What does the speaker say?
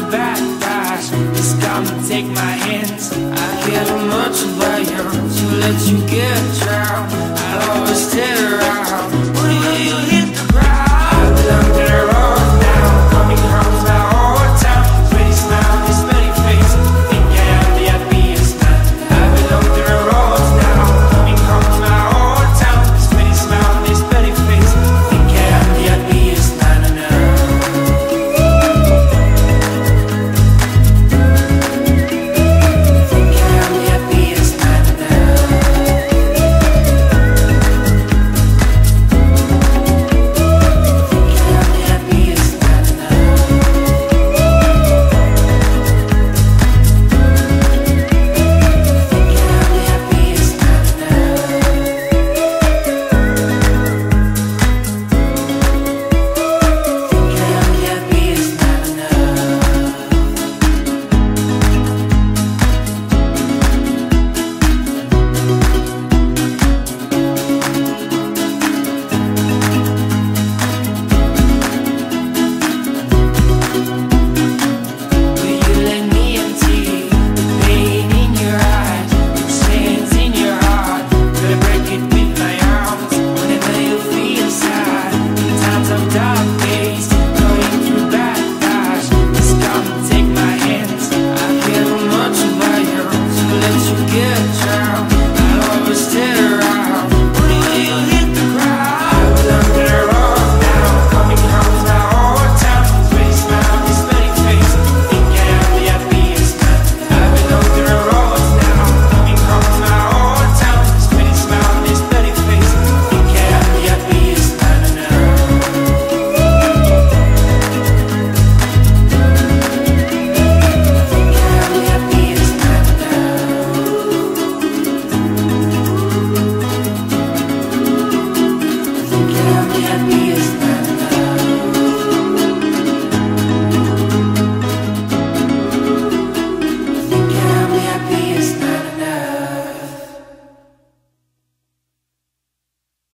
the back guys. Just come and take my hands. I care too much about you To let you get drowned.